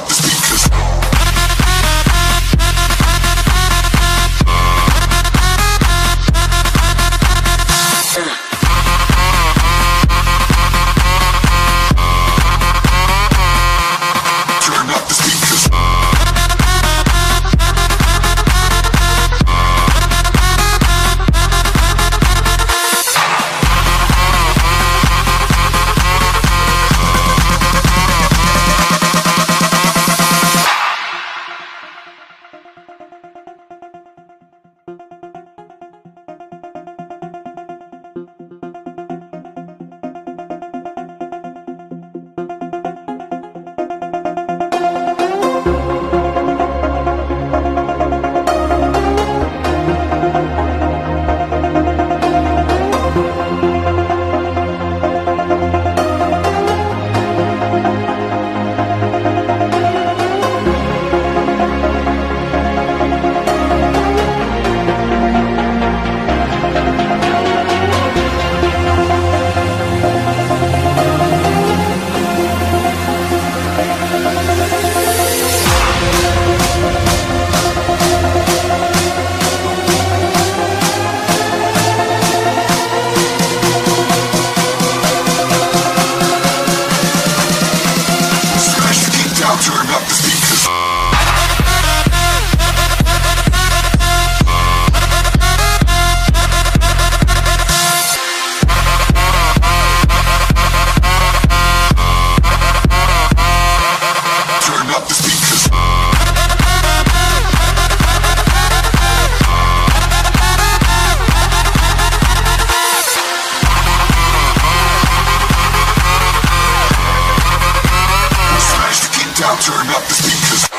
up the speakers. Down, turn up the speakers.